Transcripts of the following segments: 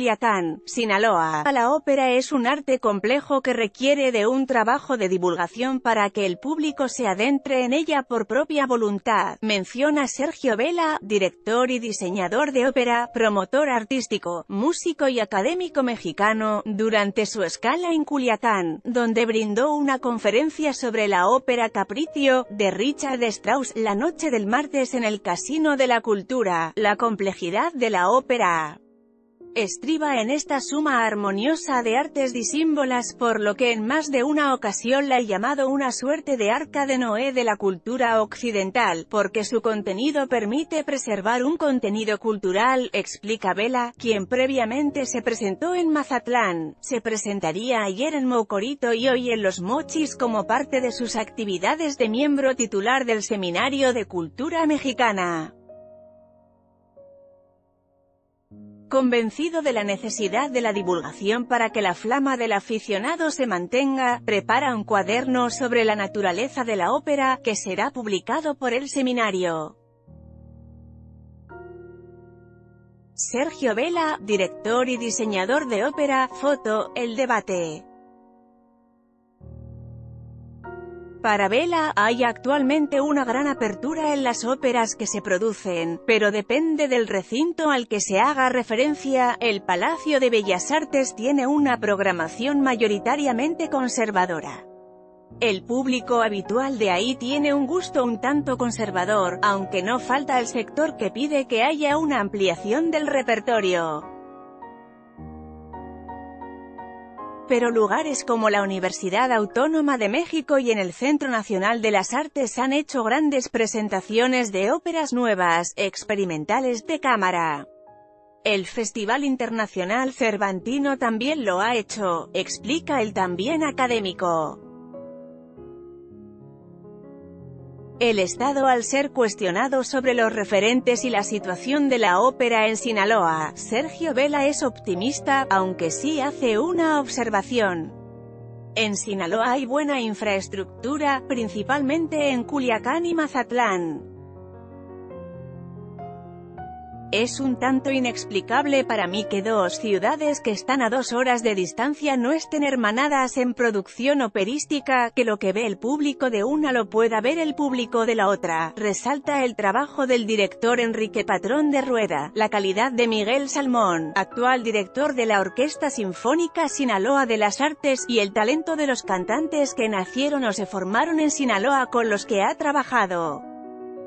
Culiacán, Sinaloa. La ópera es un arte complejo que requiere de un trabajo de divulgación para que el público se adentre en ella por propia voluntad, menciona Sergio Vela, director y diseñador de ópera, promotor artístico, músico y académico mexicano, durante su escala en Culiacán, donde brindó una conferencia sobre la ópera Capricio, de Richard Strauss, la noche del martes en el Casino de la Cultura, la complejidad de la ópera estriba en esta suma armoniosa de artes disímbolas por lo que en más de una ocasión la he llamado una suerte de arca de Noé de la cultura occidental, porque su contenido permite preservar un contenido cultural, explica Vela, quien previamente se presentó en Mazatlán, se presentaría ayer en Mocorito y hoy en Los Mochis como parte de sus actividades de miembro titular del Seminario de Cultura Mexicana. Convencido de la necesidad de la divulgación para que la flama del aficionado se mantenga, prepara un cuaderno sobre la naturaleza de la ópera, que será publicado por el seminario. Sergio Vela, director y diseñador de ópera, foto, El debate. Para Vela, hay actualmente una gran apertura en las óperas que se producen, pero depende del recinto al que se haga referencia, el Palacio de Bellas Artes tiene una programación mayoritariamente conservadora. El público habitual de ahí tiene un gusto un tanto conservador, aunque no falta el sector que pide que haya una ampliación del repertorio. Pero lugares como la Universidad Autónoma de México y en el Centro Nacional de las Artes han hecho grandes presentaciones de óperas nuevas, experimentales de cámara. El Festival Internacional Cervantino también lo ha hecho, explica el también académico. El Estado al ser cuestionado sobre los referentes y la situación de la ópera en Sinaloa, Sergio Vela es optimista, aunque sí hace una observación. En Sinaloa hay buena infraestructura, principalmente en Culiacán y Mazatlán. Es un tanto inexplicable para mí que dos ciudades que están a dos horas de distancia no estén hermanadas en producción operística, que lo que ve el público de una lo pueda ver el público de la otra. Resalta el trabajo del director Enrique Patrón de Rueda, la calidad de Miguel Salmón, actual director de la Orquesta Sinfónica Sinaloa de las Artes, y el talento de los cantantes que nacieron o se formaron en Sinaloa con los que ha trabajado.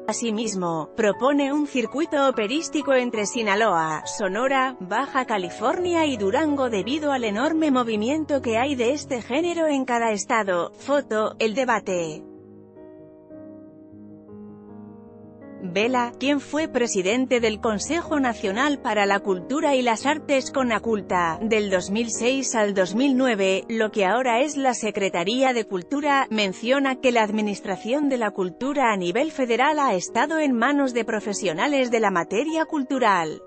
Asimismo, propone un circuito operístico entre Sinaloa, Sonora, Baja California y Durango debido al enorme movimiento que hay de este género en cada estado. Foto, el debate. Vela, quien fue presidente del Consejo Nacional para la Cultura y las Artes Conaculta, del 2006 al 2009, lo que ahora es la Secretaría de Cultura, menciona que la Administración de la Cultura a nivel federal ha estado en manos de profesionales de la materia cultural.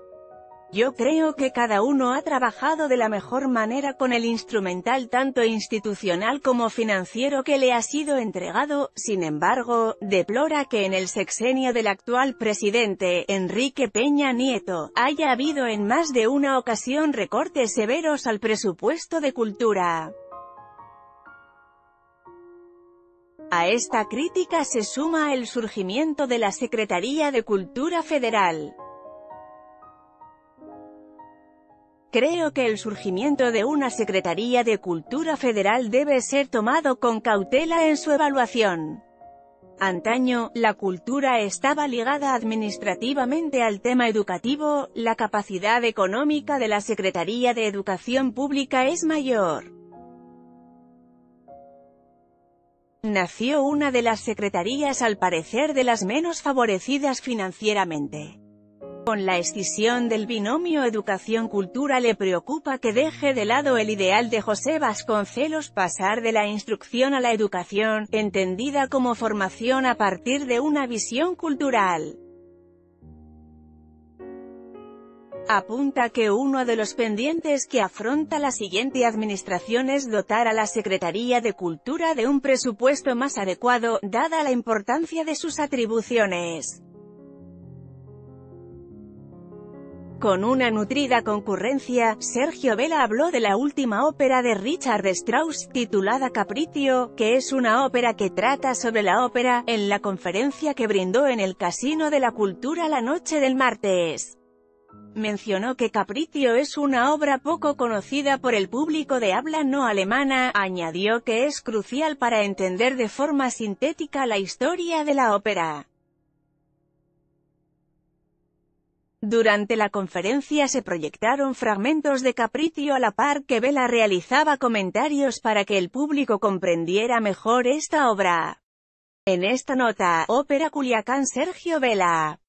Yo creo que cada uno ha trabajado de la mejor manera con el instrumental tanto institucional como financiero que le ha sido entregado, sin embargo, deplora que en el sexenio del actual presidente, Enrique Peña Nieto, haya habido en más de una ocasión recortes severos al presupuesto de cultura. A esta crítica se suma el surgimiento de la Secretaría de Cultura Federal. Creo que el surgimiento de una Secretaría de Cultura Federal debe ser tomado con cautela en su evaluación. Antaño, la cultura estaba ligada administrativamente al tema educativo, la capacidad económica de la Secretaría de Educación Pública es mayor. Nació una de las secretarías al parecer de las menos favorecidas financieramente. Con la escisión del binomio educación-cultura le preocupa que deje de lado el ideal de José Vasconcelos pasar de la instrucción a la educación, entendida como formación a partir de una visión cultural. apunta que uno de los pendientes que afronta la siguiente administración es dotar a la Secretaría de Cultura de un presupuesto más adecuado, dada la importancia de sus atribuciones. Con una nutrida concurrencia, Sergio Vela habló de la última ópera de Richard Strauss, titulada Capriccio, que es una ópera que trata sobre la ópera, en la conferencia que brindó en el Casino de la Cultura la noche del martes. Mencionó que Capriccio es una obra poco conocida por el público de habla no alemana, añadió que es crucial para entender de forma sintética la historia de la ópera. Durante la conferencia se proyectaron fragmentos de Capriccio a la par que Vela realizaba comentarios para que el público comprendiera mejor esta obra. En esta nota, Ópera Culiacán Sergio Vela